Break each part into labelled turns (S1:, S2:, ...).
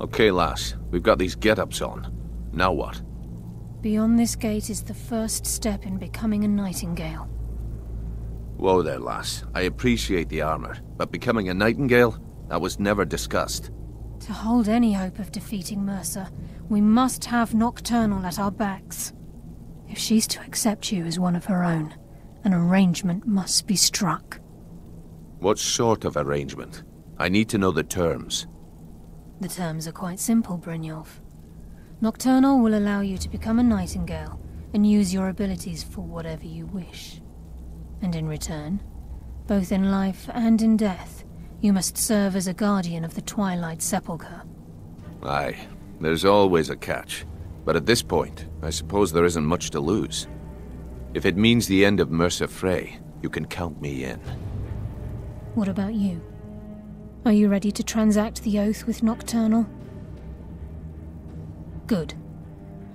S1: Okay, lass. We've got these get-ups on. Now what?
S2: Beyond this gate is the first step in becoming a nightingale.
S1: Whoa there, lass. I appreciate the armor, but becoming a nightingale? That was never discussed.
S2: To hold any hope of defeating Mercer, we must have Nocturnal at our backs. If she's to accept you as one of her own, an arrangement must be struck.
S1: What sort of arrangement? I need to know the terms.
S2: The terms are quite simple, Brynjolf. Nocturnal will allow you to become a nightingale and use your abilities for whatever you wish. And in return, both in life and in death, you must serve as a guardian of the Twilight Sepulchre.
S1: Aye, there's always a catch. But at this point, I suppose there isn't much to lose. If it means the end of Mercer Frey, you can count me in.
S2: What about you? Are you ready to transact the oath with Nocturnal? Good.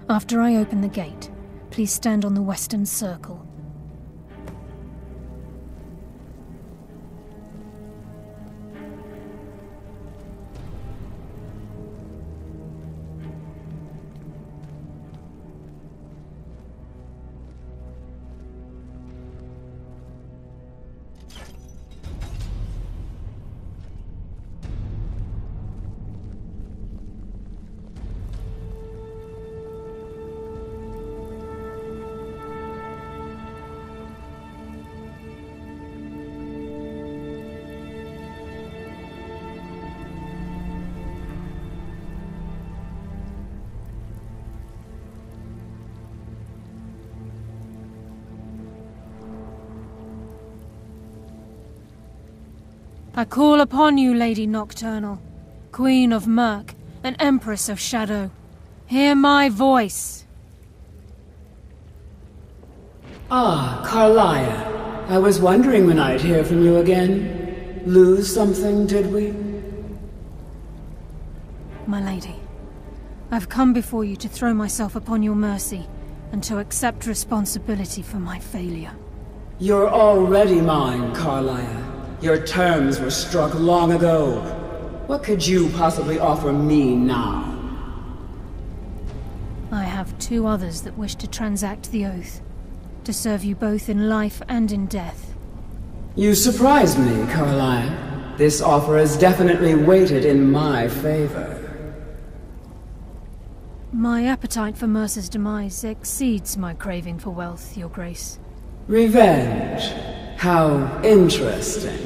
S2: After I open the gate, please stand on the western circle. I call upon you, Lady Nocturnal, Queen of Murk and Empress of Shadow. Hear my voice.
S3: Ah, Karliah. I was wondering when I'd hear from you again. Lose something, did we?
S2: My lady, I've come before you to throw myself upon your mercy and to accept responsibility for my failure.
S3: You're already mine, Karliah. Your terms were struck long ago. What could you possibly offer me now?
S2: I have two others that wish to transact the oath. To serve you both in life and in death.
S3: You surprise me, Karliah. This offer is definitely weighted in my favor.
S2: My appetite for Mercer's demise exceeds my craving for wealth, Your Grace.
S3: Revenge. How interesting.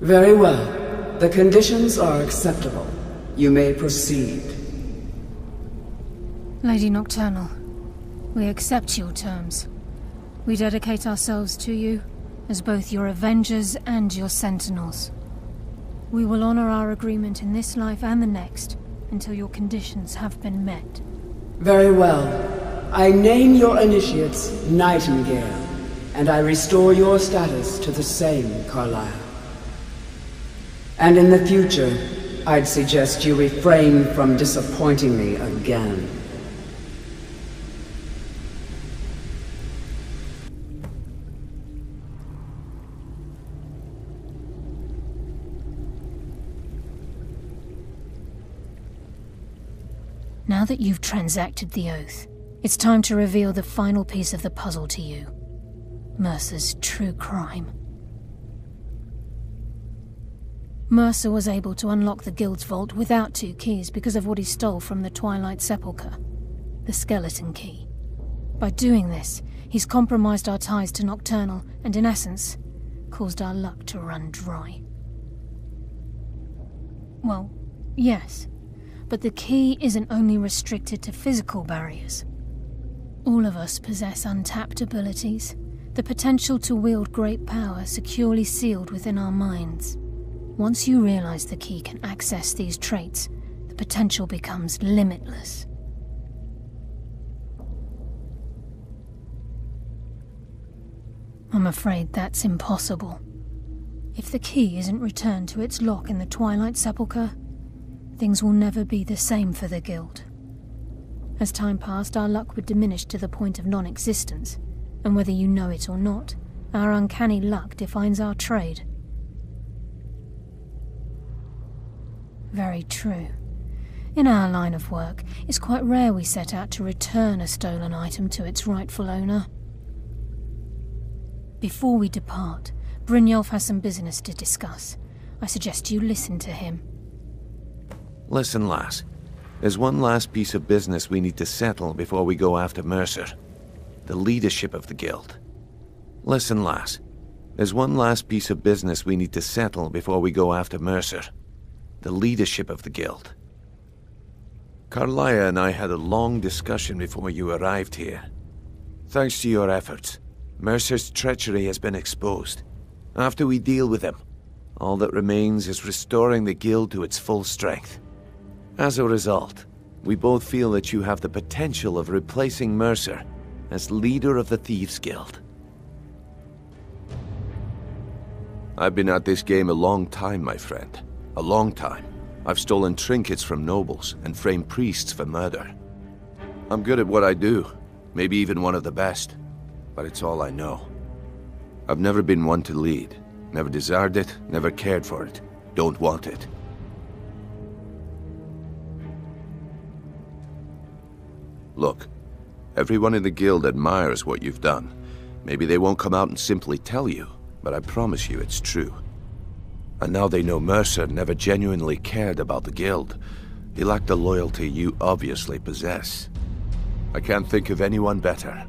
S3: Very well. The conditions are acceptable. You may proceed.
S2: Lady Nocturnal, we accept your terms. We dedicate ourselves to you as both your Avengers and your Sentinels. We will honor our agreement in this life and the next until your conditions have been met.
S3: Very well. I name your initiates Nightingale, and I restore your status to the same, Karliah. And in the future, I'd suggest you refrain from disappointing me again.
S2: Now that you've transacted the oath, it's time to reveal the final piece of the puzzle to you. Mercer's true crime. Mercer was able to unlock the Guild's vault without two keys because of what he stole from the Twilight Sepulchre. The Skeleton Key. By doing this, he's compromised our ties to Nocturnal and, in essence, caused our luck to run dry. Well, yes. But the key isn't only restricted to physical barriers. All of us possess untapped abilities, the potential to wield great power securely sealed within our minds. Once you realize the key can access these traits, the potential becomes limitless. I'm afraid that's impossible. If the key isn't returned to its lock in the Twilight Sepulchre, things will never be the same for the Guild. As time passed, our luck would diminish to the point of non-existence, and whether you know it or not, our uncanny luck defines our trade. Very true. In our line of work, it's quite rare we set out to return a stolen item to its rightful owner. Before we depart, Brynjolf has some business to discuss. I suggest you listen to him.
S1: Listen, lass. There's one last piece of business we need to settle before we go after Mercer. The leadership of the Guild. Listen, lass. There's one last piece of business we need to settle before we go after Mercer. The leadership of the Guild. Karliah and I had a long discussion before you arrived here. Thanks to your efforts, Mercer's treachery has been exposed. After we deal with him, all that remains is restoring the Guild to its full strength. As a result, we both feel that you have the potential of replacing Mercer as leader of the Thieves Guild. I've been at this game a long time, my friend. A long time. I've stolen trinkets from nobles and framed priests for murder. I'm good at what I do, maybe even one of the best but it's all I know. I've never been one to lead. Never desired it, never cared for it. Don't want it. Look, everyone in the guild admires what you've done. Maybe they won't come out and simply tell you, but I promise you it's true. And now they know Mercer never genuinely cared about the guild. He lacked the loyalty you obviously possess. I can't think of anyone better.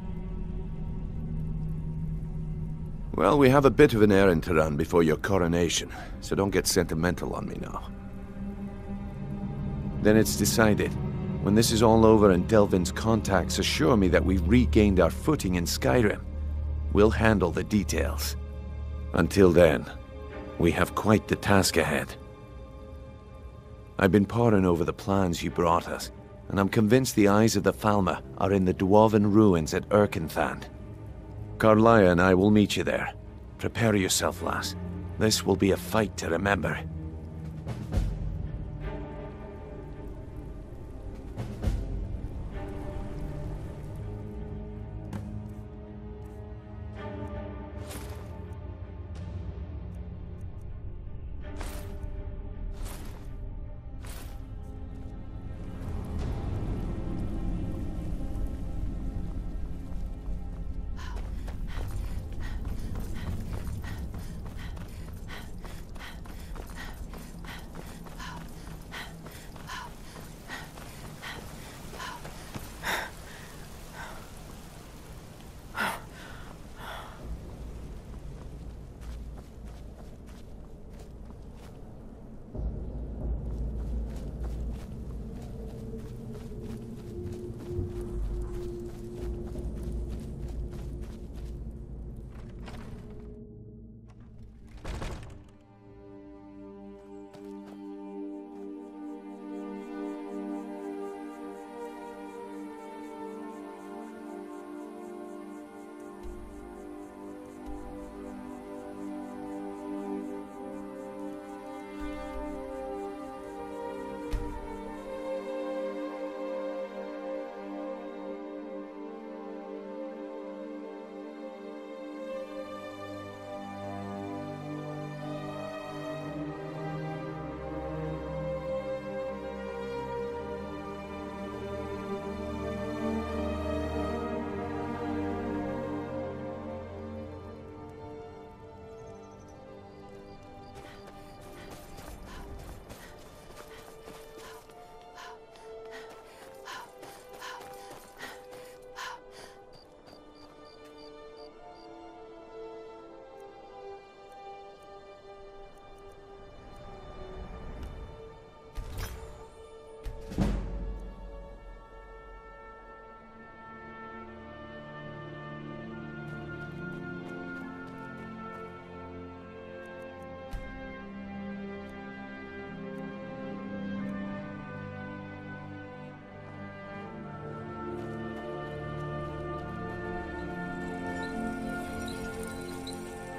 S1: Well, we have a bit of an errand to run before your coronation, so don't get sentimental on me now. Then it's decided. When this is all over and Delvin's contacts assure me that we've regained our footing in Skyrim, we'll handle the details. Until then, we have quite the task ahead. I've been poring over the plans you brought us, and I'm convinced the Eyes of the Falmer are in the Dwarven ruins at Irkngthand. Karliah and I will meet you there. Prepare yourself, lass. This will be a fight to remember.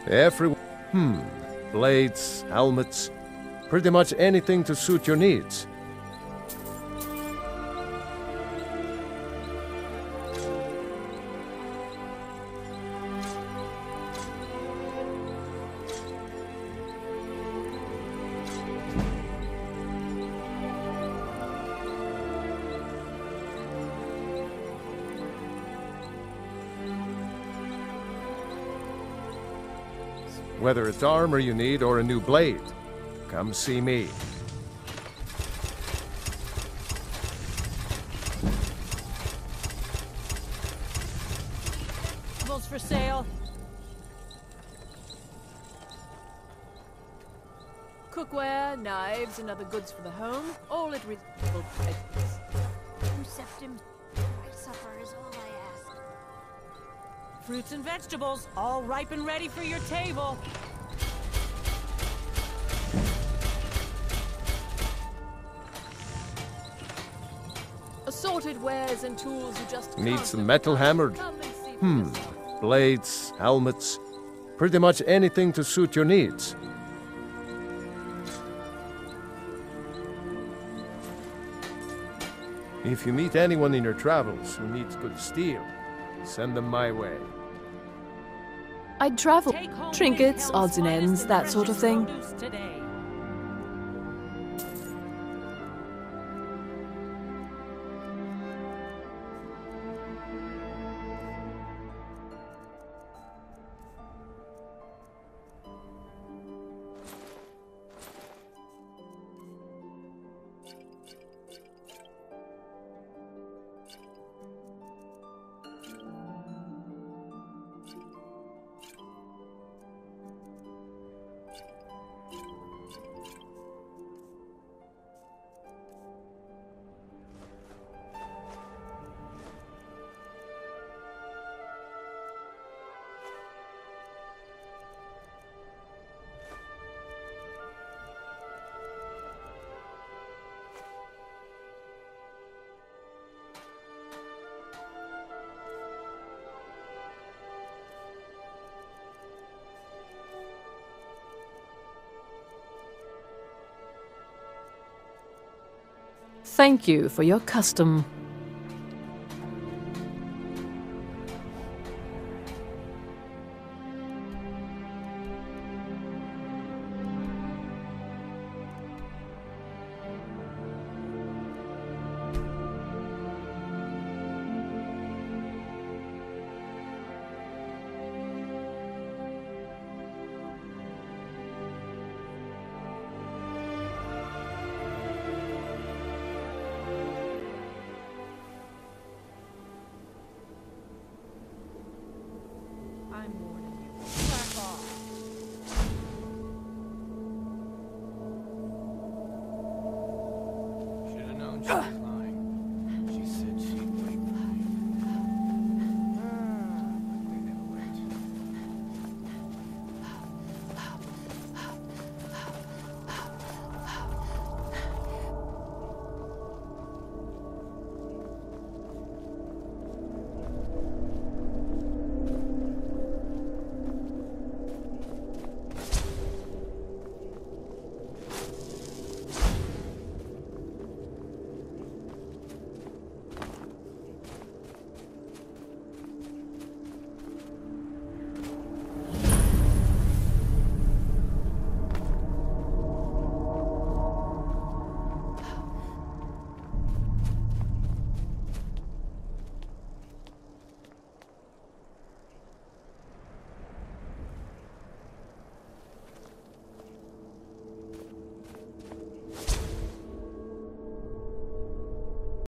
S4: Every... Hmm. Blades, helmets, pretty much anything to suit your needs. Whether it's armor you need or a new blade, come see me.
S5: for sale. Cookware, knives, and other goods for the home, all at reasonable prices.
S6: Septim
S5: Fruits and vegetables, all ripe and ready for your table. Assorted wares and tools you just
S4: Need some metal hammered?
S5: Come and see for
S4: Hmm. Blades, helmets, pretty much anything to suit your needs. If you meet anyone in your travels who needs good steel, send them my way.
S7: I'd travel. Trinkets, odds and ends, that sort of
S5: precious
S7: thing. Thank you for your custom.